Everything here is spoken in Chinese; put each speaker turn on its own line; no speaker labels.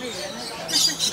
没人，那是奇，